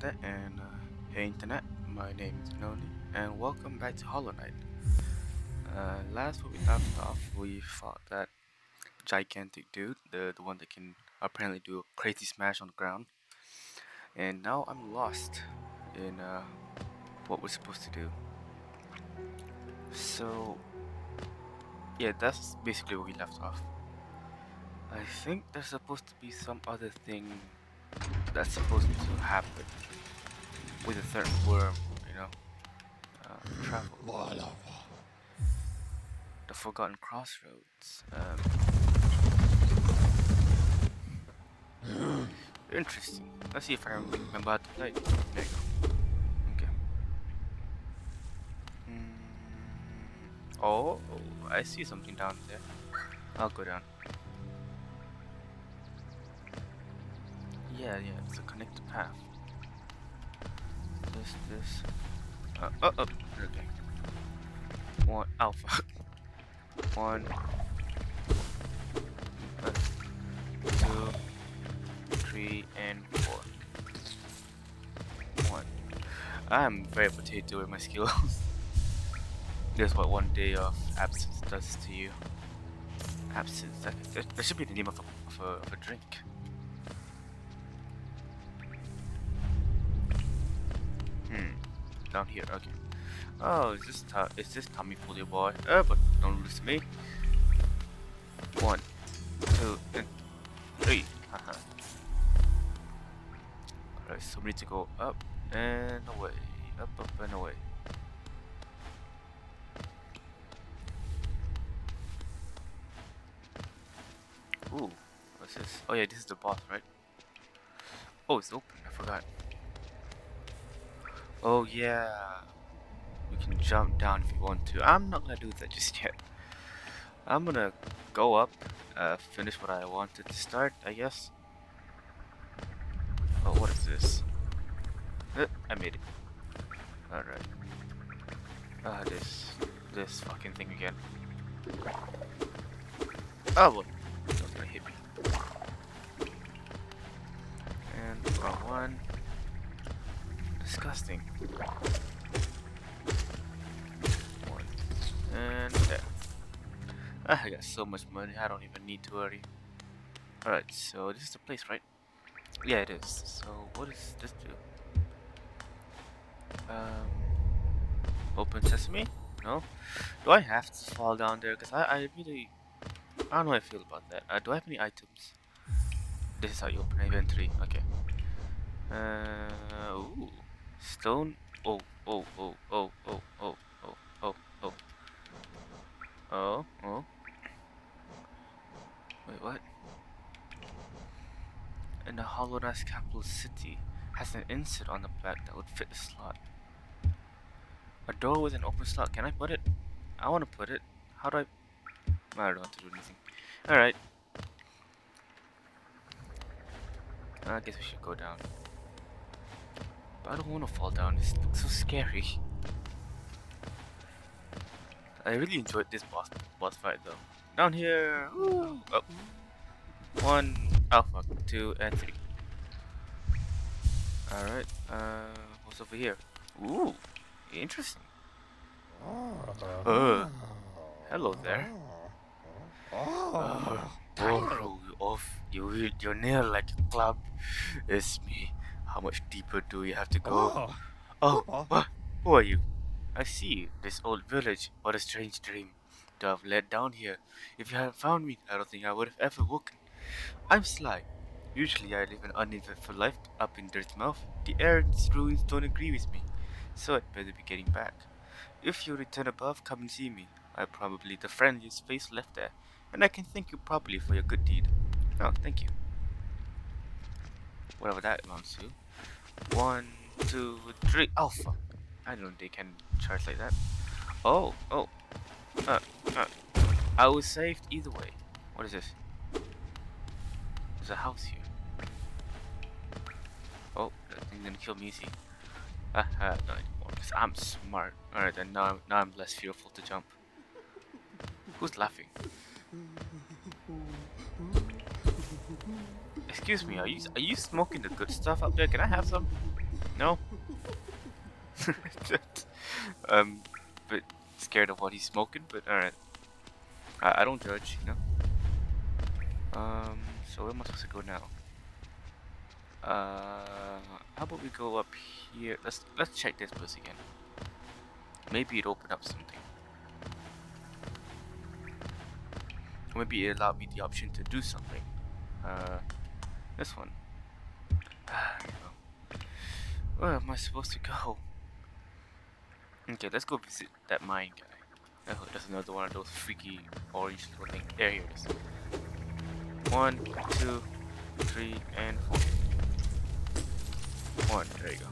And uh, hey, internet, my name is Noni, and welcome back to Hollow Knight. Uh, last we left off, we fought that gigantic dude, the the one that can apparently do a crazy smash on the ground. And now I'm lost in uh, what we're supposed to do. So, yeah, that's basically where we left off. I think there's supposed to be some other thing that's supposed to happen with a third worm, you know. Uh, travel. The Forgotten Crossroads. Um, interesting. Let's see if I remember how to play. There. Okay. Mm, oh, I see something down there. I'll go down. Yeah, yeah, it's a connected path. This, this. Uh, oh, oh, okay. One alpha. One. Uh, two. Three and four. One. I'm very potato with my skills. This is what one day of absence does to you. Absence. That, that, that should be the name of a, of a, of a drink. Down here, okay. Oh, is this is this Tommy Foley boy? Uh, but don't lose me. One, two, and three. Haha. Alright, so we need to go up and away. Up, up, and away. Ooh, what's this? Oh yeah, this is the boss, right? Oh, it's open. I forgot. Oh yeah. We can jump down if you want to. I'm not gonna do that just yet. I'm gonna go up, uh, finish what I wanted to start, I guess. Oh, what is this? Uh, I made it. Alright. Ah, uh, this, this fucking thing again. Oh, look. It's gonna hit me. And wrong one. Disgusting. One. And there. Ah, I got so much money, I don't even need to worry. Alright, so this is the place, right? Yeah, it is. So, what does this do? Um, open sesame? No? Do I have to fall down there? Because I, I really... I don't know how I feel about that. Uh, do I have any items? This is how you open inventory. Okay. Uh, ooh. Stone. Oh, oh, oh, oh, oh, oh, oh, oh, oh. Oh, oh. Wait, what? In the Hollow Knight's capital city has an insert on the back that would fit the slot. A door with an open slot. Can I put it? I want to put it. How do I? I don't want to do anything. Alright. I guess we should go down. I don't want to fall down. This looks so scary. I really enjoyed this boss boss fight though. Down here. Woo! Oh. One alpha, two, and three. Alright. Uh, what's over here? Ooh, interesting. Uh, hello there. Uh, borrow of you, your nail like a club. It's me. How much deeper do we have to go? Oh. Oh, oh, what? Who are you? I see this old village. What a strange dream to have led down here. If you hadn't found me, I don't think I would have ever woken. I'm Sly. Usually I live an uneventful life up in Dirtmouth. The air and its ruins don't agree with me, so I'd better be getting back. If you return above, come and see me. I'm probably the friendliest face left there, and I can thank you properly for your good deed. Oh, thank you. Whatever that amounts to. One, two, three. Oh, fuck. I don't know they can charge like that. Oh, oh. Uh, uh. I was saved either way. What is this? There's a house here. Oh, that thing's gonna kill me easy. Ah, uh, no anymore, because I'm smart. Alright, then now I'm, now I'm less fearful to jump. Who's laughing? Excuse me, are you are you smoking the good stuff up there? Can I have some? No? um, but scared of what he's smoking, but alright. I, I don't judge, you know? Um, so where am I supposed to go now? Uh, how about we go up here? Let's let's check this place again. Maybe it opened up something. maybe it allowed me the option to do something. Uh, this one. Where am I supposed to go? Okay, let's go visit that mine guy. Oh, there's another one of those freaky orange little things. There, here it is. One, two, three, and four. One, there you go.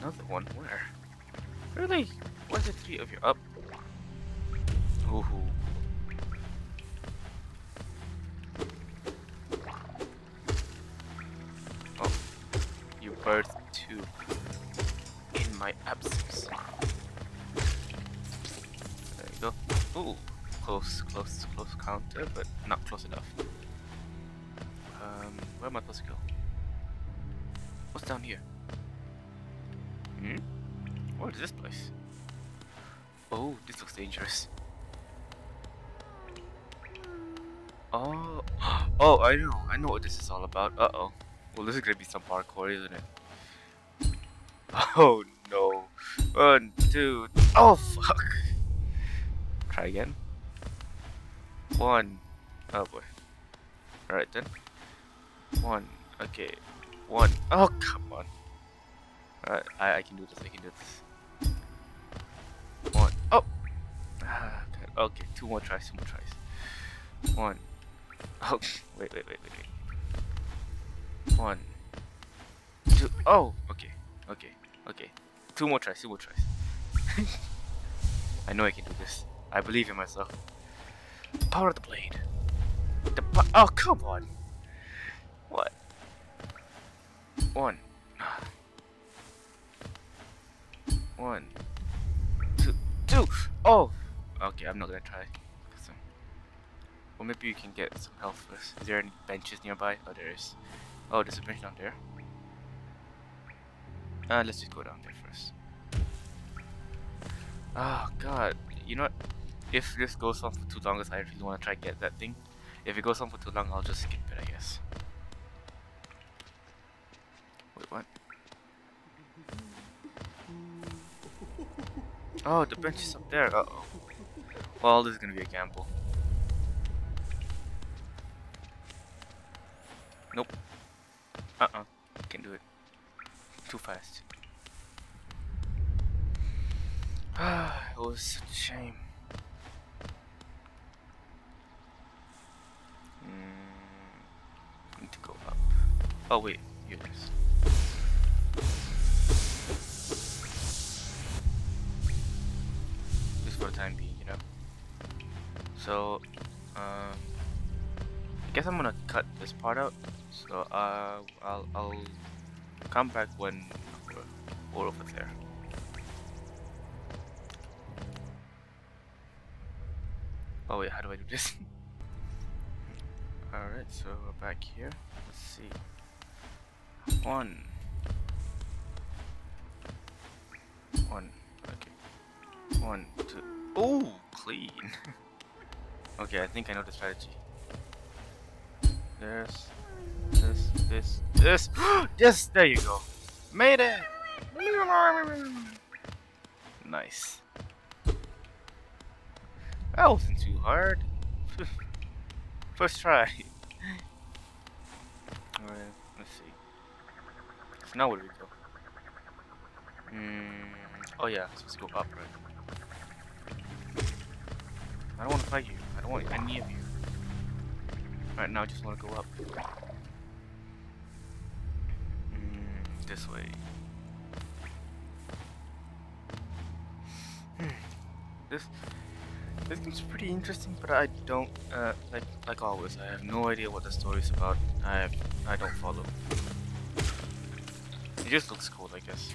Another one, where? Really? Why is it three of you? Up. Ooh. Birth to in my absence. There you go. Ooh, close, close, close counter, but not close enough. Um, where am I supposed to go? What's down here? Hmm? What is this place? Oh, this looks dangerous. Oh, oh, I know, I know what this is all about. Uh oh. Well, this is gonna be some parkour, isn't it? Oh no. One, two, oh fuck. Try again. One. Oh boy. Alright then. One. Okay. One. Oh come on. Alright, I, I can do this, I can do this. One. Oh! Ah, okay, two more tries, two more tries. One. Oh, wait, wait, wait, wait, wait. One. Two. Oh, okay, okay. Okay. Two more tries, two more tries. I know I can do this. I believe in myself. Power of the blade. The oh, come on. What? One. One. Two. Two. Oh! Okay, I'm not gonna try. Well, maybe you can get some health first. Is there any benches nearby? Oh, there is. Oh, there's a bench down there. Uh, let's just go down there first. Oh god, you know what? If this goes on for too long, I really want to try get that thing. If it goes on for too long, I'll just skip it, I guess. Wait, what? Oh, the bench is up there. Uh oh. Well, this is gonna be a gamble. Nope. Uh uh. Can't do it too fast. It was such a shame. Mm, need to go up. Oh wait, here it is. Just for the time being, you know. So, um, I guess I'm gonna cut this part out. So, uh, I'll, I'll come back when we're over there. Oh wait, how do I do this? Alright, so we're back here. Let's see. One. One. Okay. One, two. Oh, clean. okay, I think I know the strategy. There's this, this, this. yes, there you go. Made it! Nice. That wasn't too hard. First try. Alright, let's see. So now where do we go? Hmm. Oh yeah, supposed to go up, right? I don't want to fight you. I don't want any of you. Right now, I just want to go up. This way. Hmm. This this game's pretty interesting, but I don't uh, like like always. I have no idea what the story's about. I have, I don't follow. It just looks cool, I guess.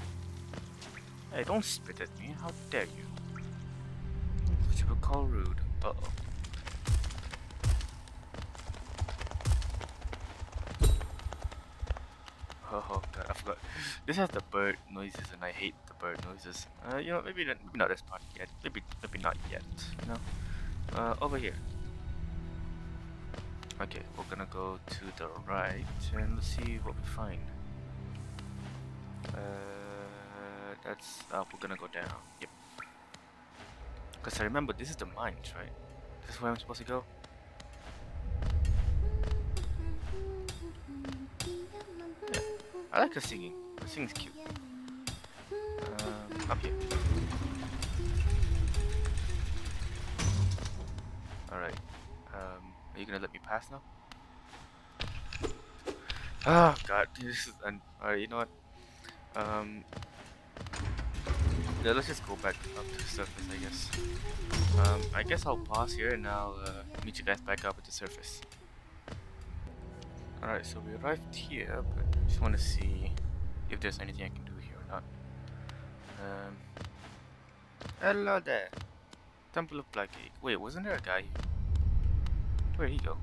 Hey, don't spit at me! How dare you? What you would call rude. Uh oh. Forgot. This has the bird noises, and I hate the bird noises. Uh, you know, maybe not, maybe not this part yet. Maybe, maybe not yet. You know. Uh, over here. Okay, we're gonna go to the right and let's see what we find. Uh, that's uh, we're gonna go down. Yep. Because I remember this is the mines, right? This is where I'm supposed to go. I like her singing. Her singing's cute. Um, up here. Alright. Um, are you gonna let me pass now? Oh god, this is alright, you know what? Um yeah, let's just go back up to the surface I guess. Um I guess I'll pause here and I'll uh, meet you guys back up at the surface. Alright, so we arrived here, but I just wanna see if there's anything I can do here or not. Um Hello there. Temple of Black Egg. Wait, wasn't there a guy here? Where'd he go?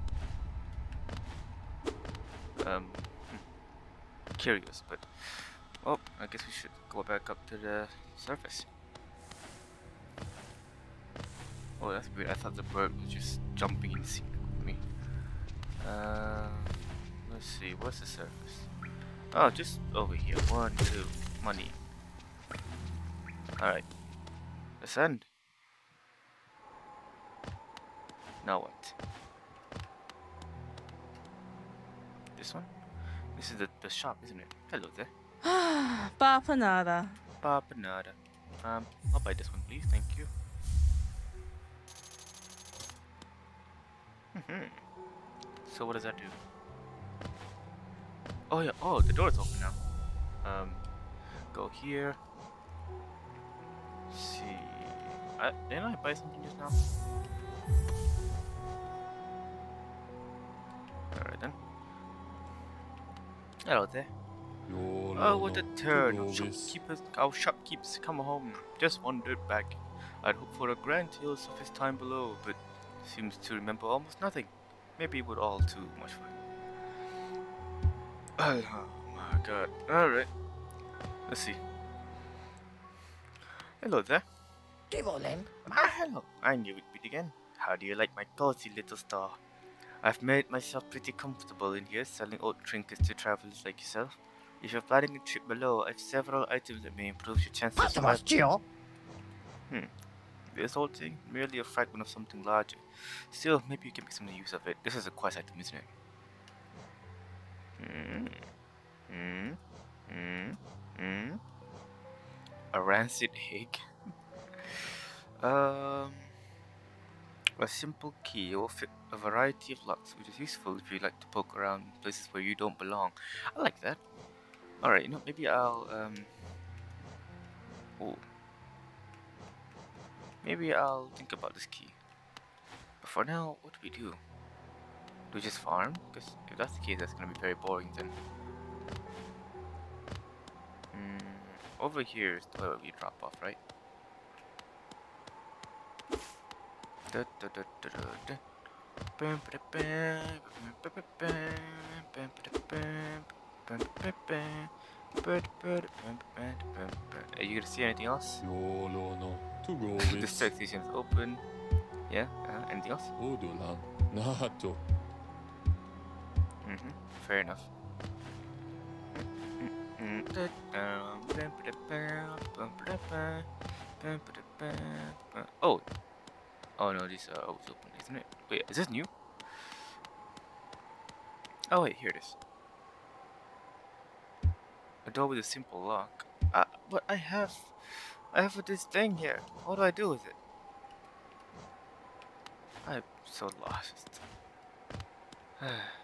Um, hmm. curious, but Oh, I guess we should go back up to the surface. Oh, that's weird. I thought the bird was just jumping in sync with me. Uh, let's see. What's the surface? Oh, just over here. One, two, money. All right. Ascend. Now what? This one? This is the, the shop, isn't it? Hello there. Papanada. Papanada. Um, I'll buy this one, please. Thank you. hmm So what does that do? Oh yeah. Oh, the door is open now. Um, go here. see. I, didn't I buy something just now? Alright then. Hello there. Oh, what a turn! Our shopkeepers, our shopkeepers come home. Just wandered back. I'd hoped for a grand tales of his time below, but seems to remember almost nothing. Maybe it would all too much fun. Oh my god. Alright. Let's see. Hello there. Divolin, Ah, hello. I knew it'd be again. How do you like my cozy little store? I've made myself pretty comfortable in here, selling old trinkets to travelers like yourself. If you're planning a trip below, I've several items that may improve your chances of survival. Gio. This whole thing, merely a fragment of something larger. Still, maybe you can make some use of it. This is a quest item, isn't it? Hmm. Hmm. Hmm. A rancid egg. um. A simple key will fit a variety of locks, which is useful if you like to poke around places where you don't belong. I like that. Alright, you know, maybe I'll, um... Oh. Maybe I'll think about this key. But for now, what do we do? Do we just farm? Because if that's the case, that's gonna be very boring then. Hmm, over here is the where we drop off, right? Da, da, da. Are you gonna see anything else? No, no, no. To go the station is open. Yeah, uh, anything else? Odulan. Nato. Mm-hmm. Fair enough. Oh. Oh no, this uh, was open, isn't it? Wait, is this new? Oh wait, here it is. A door with a simple lock. Uh, but I have, I have this thing here. What do I do with it? I'm so lost.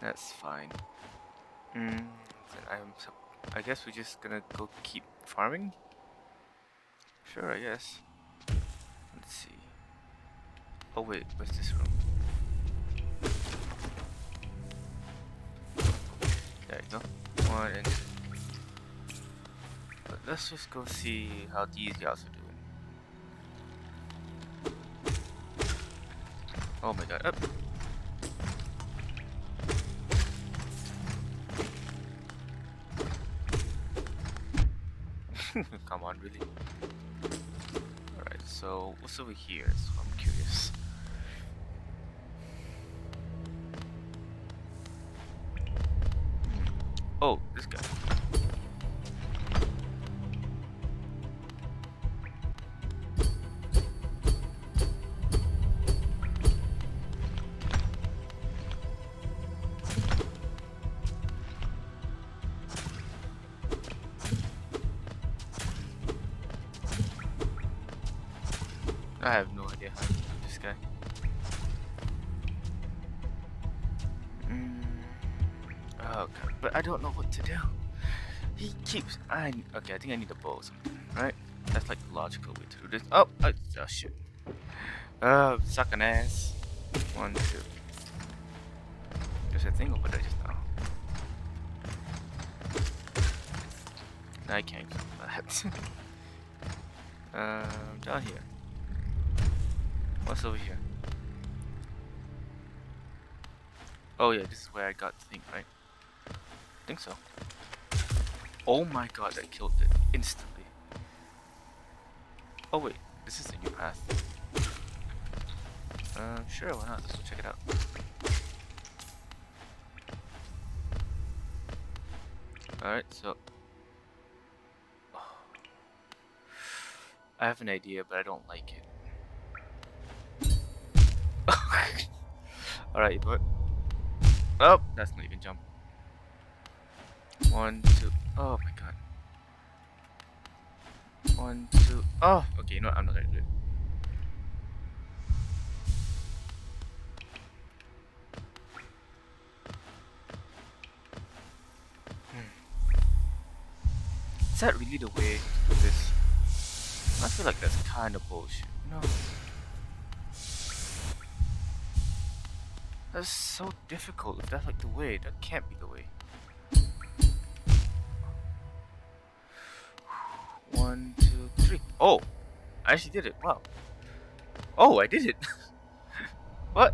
That's fine. Mm, I'm I guess we're just gonna go keep farming? Sure, I guess. Let's see. Oh wait, where's this room? There you go. One and. But let's just go see how these guys are doing. Oh my god, up! Come on, really? Alright, so what's over here? So I have no idea how to do this guy. Mm. Oh, okay, but I don't know what to do. He keeps. I okay. I think I need a bow right? That's like the logical way to do this. Oh, oh, oh shit. Oh, suck an ass. One, two. There's a thing over there just now. I can't do that. um, down here. What's over here? Oh yeah, this is where I got the thing, right? I think so. Oh my god, that killed it instantly. Oh wait, this is a new path. Uh, sure, why not? Let's go check it out. Alright, so... I have an idea, but I don't like it. Alright, you what? Oh, that's not even jump. One, two. Oh my god. One, two. Oh, okay, what? I'm not gonna do it. Hmm. Is that really the way to do this? I feel like that's kind of bullshit, you That's so difficult. If that's like the way, that can't be the way. One, two, three. Oh! I actually did it. Wow. Oh, I did it! what?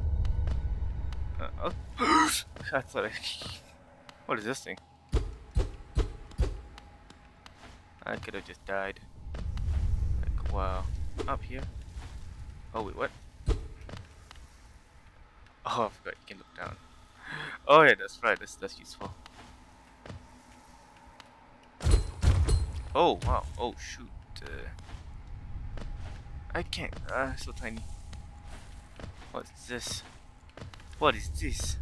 Uh, oh. I thought I... What is this thing? I could have just died. Like, wow. Up here? Oh, wait, what? Oh, I forgot you can look down. Oh yeah, that's right. That's that's useful. Oh wow. Oh shoot. Uh, I can't. Ah, uh, so tiny. What's this? What is this?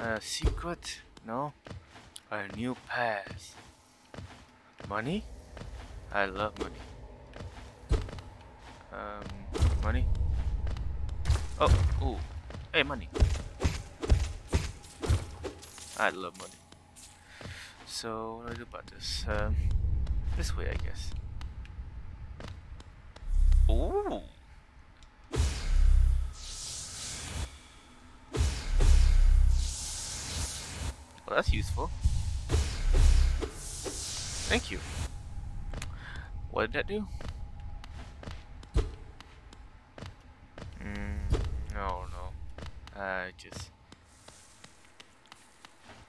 A secret? No. A new path. Money? I love money. Um, money. Oh, ooh. Hey, money. I love money. So, what do I do about this? Um, this way, I guess. Ooh. Well, that's useful. Thank you. What did that do? Uh, just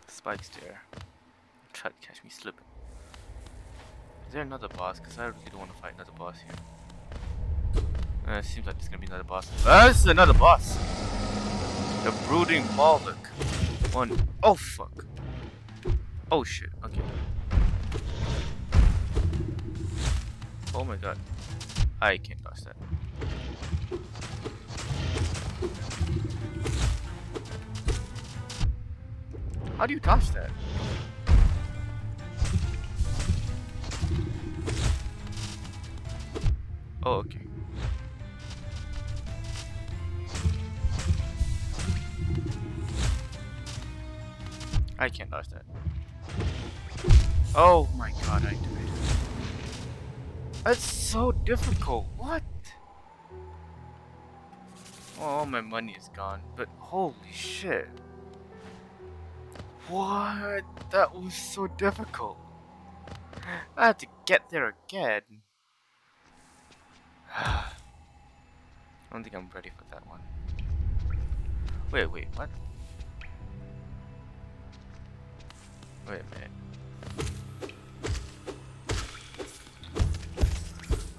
spikes there. Try to catch me slipping. Is there another boss? Because I really don't want to fight another boss here. Uh, it seems like there's gonna be another boss. Uh, this is another boss. The brooding Mawlek. One. Oh fuck. Oh shit. Okay. Oh my god. I can't dodge that. How do you dodge that? Oh, okay. I can't dodge that. Oh my god, I did it. That's so difficult. What? Oh, my money is gone. But holy shit. What? That was so difficult. I had to get there again. I don't think I'm ready for that one. Wait, wait, what? Wait a minute.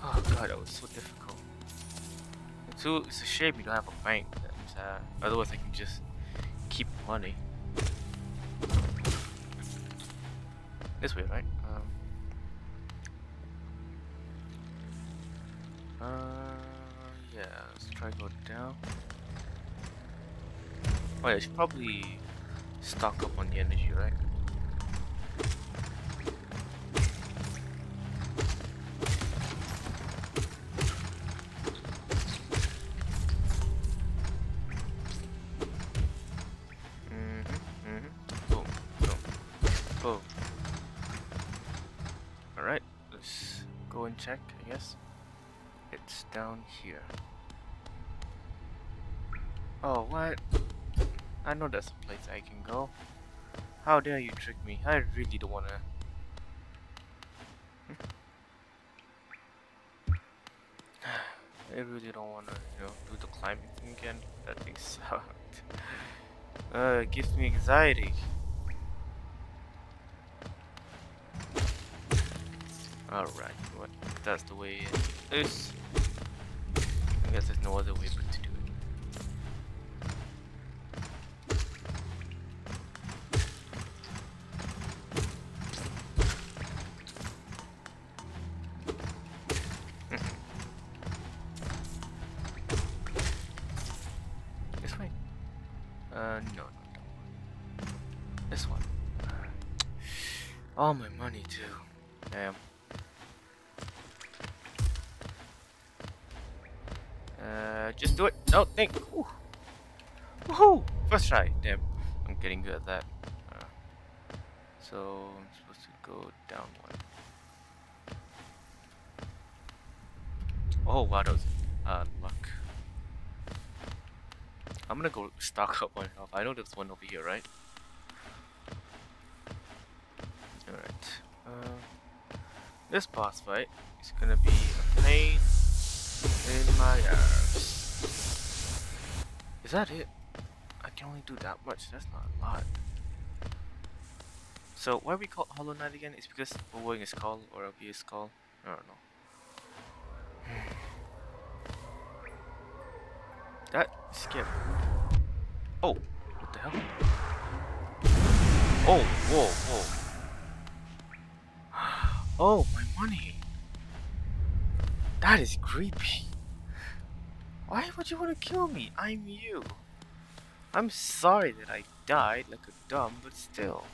Oh god, that was so difficult. It's, so, it's a shame you don't have a bank. Uh, otherwise I can just keep money. This way, right? Um, uh, yeah, let's try to go down. Oh yeah, I should probably stock up on the energy, right? Down here. Oh, what? I know there's a place I can go. How dare you trick me? I really don't wanna. I really don't wanna, you know, do the climbing thing again. That thing sucked. Uh, it gives me anxiety. Alright, what? That's the way it is. Guess there's no other way but No, think. Woo. Woohoo! First try. Damn. I'm getting good at that. Uh, so I'm supposed to go down one. Oh wow, that was uh, luck. I'm gonna go stock up on health. I know there's one over here, right? Alright. Uh, this boss fight is gonna be a pain in my ass. Is that it? I can only do that much. That's not a lot. So why we call Hollow Knight again? It's because wearing a skull or a be skull. I don't know. That me. Oh, what the hell? Oh, whoa, whoa. Oh, my money. That is creepy. Why would you want to kill me? I'm you. I'm sorry that I died like a dumb, but still.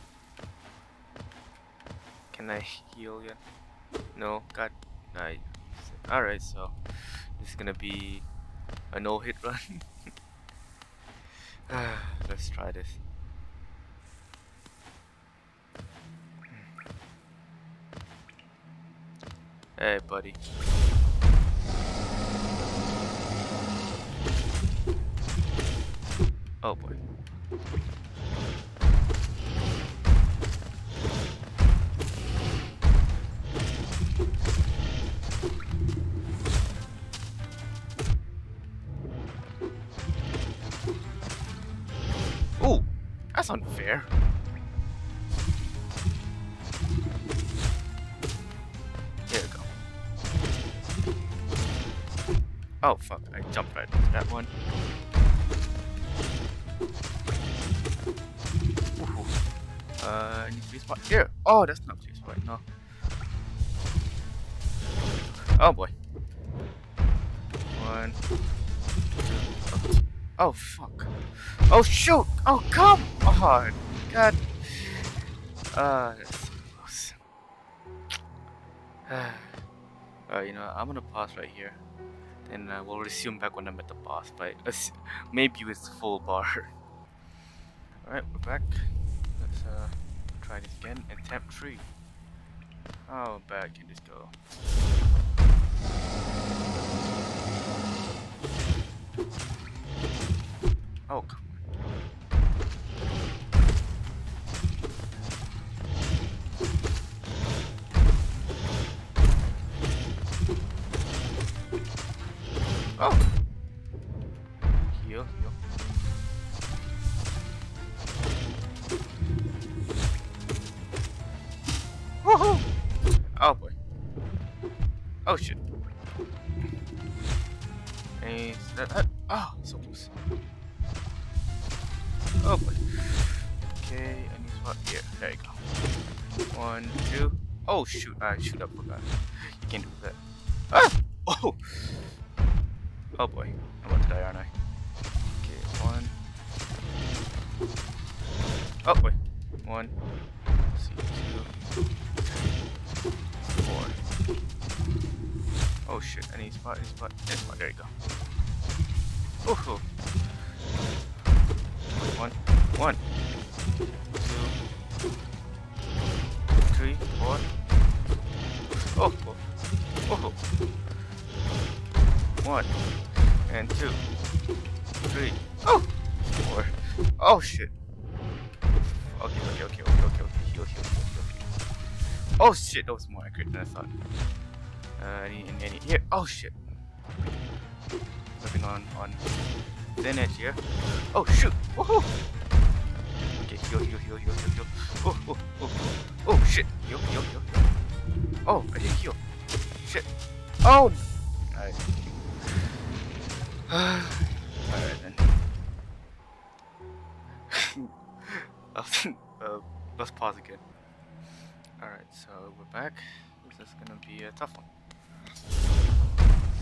Can I heal yet? No, God, I. Alright, so this is gonna be a no hit run. Ah, let's try this. Hmm. Hey, buddy. Oh boy. Ooh, that's unfair. There we go. Oh fuck, I jumped right into that one. I need to be spot here. Oh, that's not place spot. No. Oh boy. One. Oh fuck. Oh shoot! Oh come on! God. Uh, that's so close. uh, you know, I'm gonna pause right here. Then uh, we'll resume back when I'm at the boss. Let's- Maybe with full bar. Alright, we're back. Let's uh, try this again. Attempt 3. How bad can this go? Oh, Two. Oh shoot! I shoot up for forgot. You can't do that. Ah! Oh! Oh boy. I'm about to die, aren't I? Okay, one. Oh boy. One. Let's see, two. Four. Oh shit, any spot, any spot, any spot. There you go. Oh, one, one, four. Oh, oh, oh. One, and two, three, oh, four. Oh shit. Okay, okay, okay, okay, okay, okay. Heal, heal, heal, heal. Oh shit, that was more accurate than I thought. Uh, any, any, any, here. Oh shit. Living on, on thin edge here. Oh shoot! Woohoo! Heal, heal, heal, heal, heal, heal. Oh, oh, oh, oh shit! Heal, heal, heal, heal. Oh, I didn't heal. Shit. Oh! Alright. Alright then. uh, let's pause again. Alright, so we're back. This is gonna be a tough one.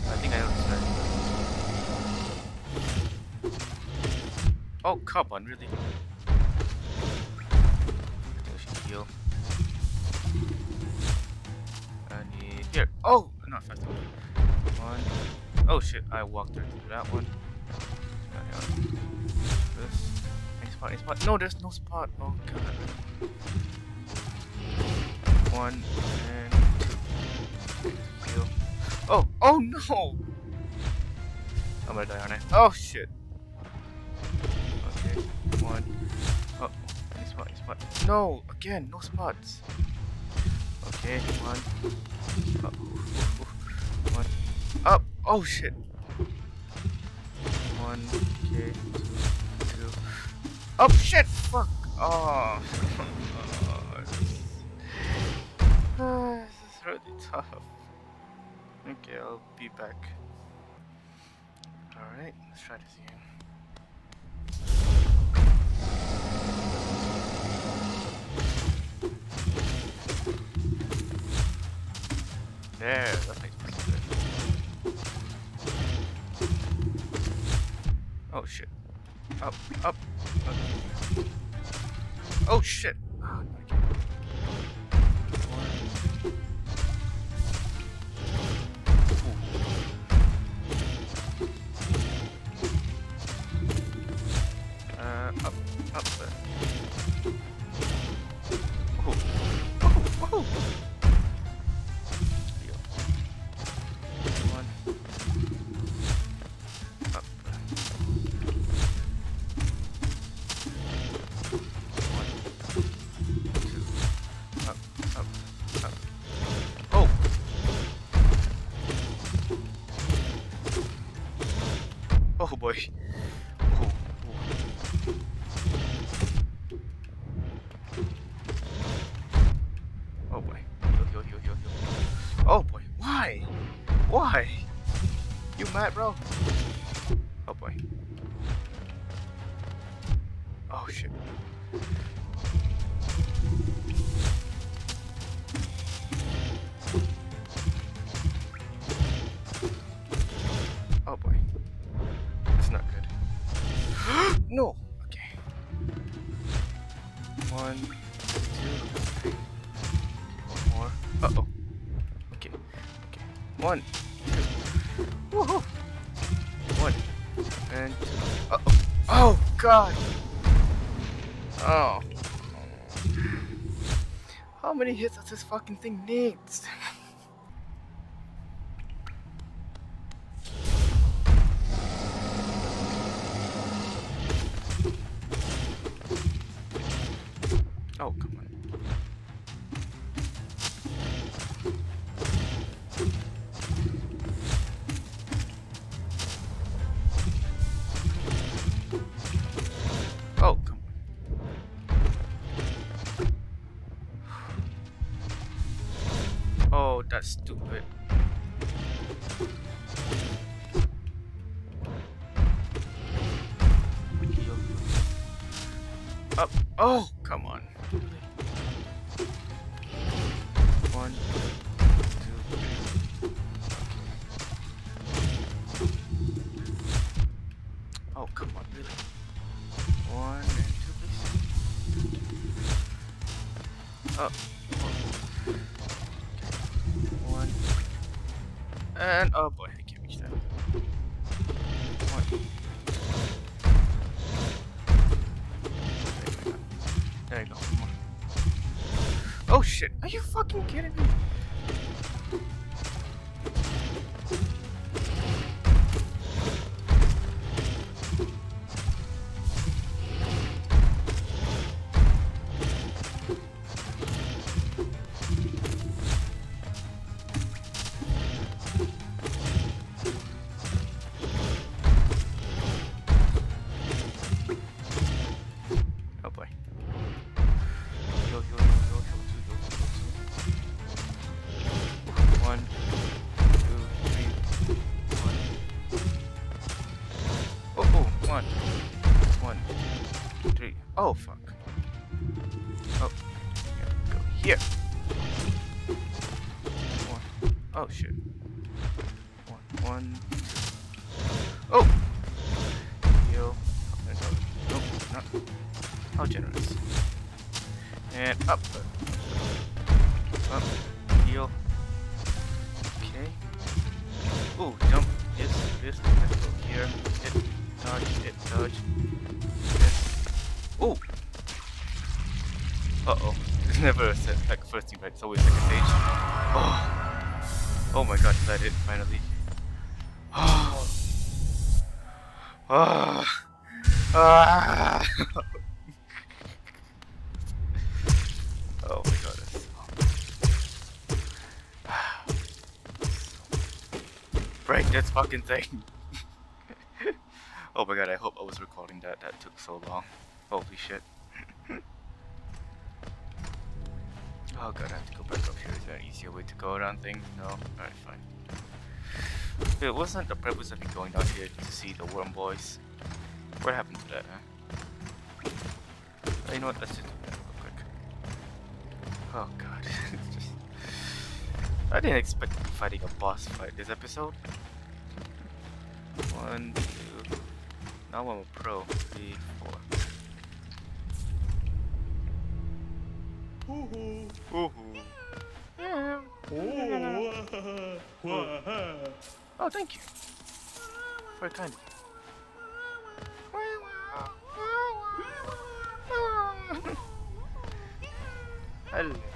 I think I know this guy. Oh, come on, really? Heal. I need here. Oh, not fast. One. Oh shit! I walked right through that one. This. Any spot? Any spot? No, there's no spot. Oh god. One and two. Heal. Oh, oh no! I'm gonna die, aren't I? Oh shit. Okay, one. Spot. No, again, no spots. Okay, oof, oof, one. Up. Oh shit. One. Okay, two. Oh shit! Fuck. Oh. This is really tough. Okay, I'll be back. Alright, let's try this again. There, that makes more sense. Oh shit. Up, up, up. Oh shit! Boy. Oh, oh. Boy. Oh boy. Why? Why? You mad, bro? Does this fucking thing needs? Oh, come on. Oh, fucking kidding me? Here. Hit. Dodge. Hit. Dodge. Yes. Ooh. Uh oh. It's never a set, like first fight. It's always second stage. Oh. Oh my god, that it finally. Oh. Ah. Ah. oh. Break this fucking thing. Oh my god, I hope I was recording that. That took so long. Holy shit. oh god, I have to go back up here. Is there an easier way to go around things? No? Alright, fine. It wasn't the purpose of me going down here to see the worm boys. What happened to that, huh? Oh, you know what? Let's just do that real quick. Oh god. it's just... I didn't expect to be fighting a boss fight this episode. One. Now I'm a pro. Three, four. Ooh. Yeah. Oh, thank you. Very kind of you. Hello.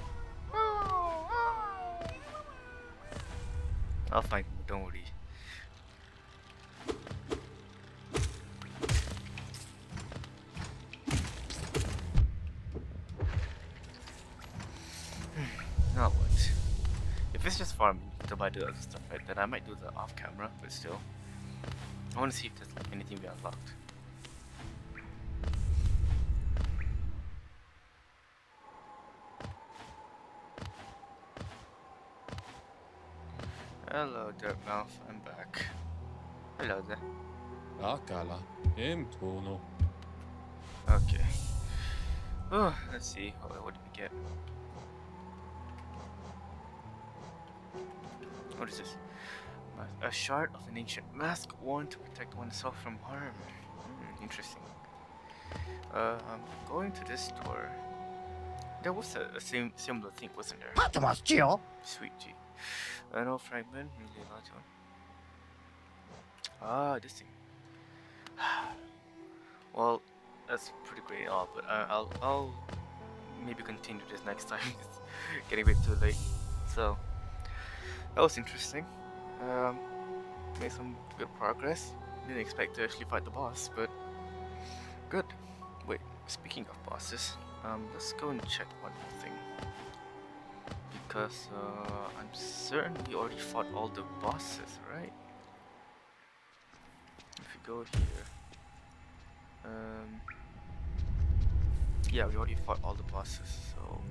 do other stuff like that. I might do the off camera, but still. I want to see if there's like anything we unlocked. Hello, Dirtmouth. I'm back. Hello there. Ah, Akala. Im Tono. Okay. Oh, let's see. What, what did we get? forces, a shard of an ancient mask worn to protect oneself from harm. Hmm, interesting. Uh, I'm going to this door. There was a, a similar thing, wasn't there? Patmos, Geo! Sweet G. An old fragment, really not one. Ah, this thing. well, that's pretty great all, but I, I'll, I'll maybe continue this next time. it's getting a bit too late. So that was interesting. Um, made some good progress. Didn't expect to actually fight the boss, but good. Wait, speaking of bosses, um, let's go and check one more thing because uh, I'm certain we already fought all the bosses, right? If we go here, um, yeah, we already fought all the bosses, so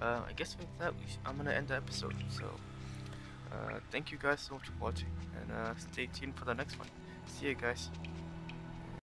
uh, I guess with that, I'm gonna end the episode. So, uh, thank you guys so much for watching, and uh, stay tuned for the next one. See you guys.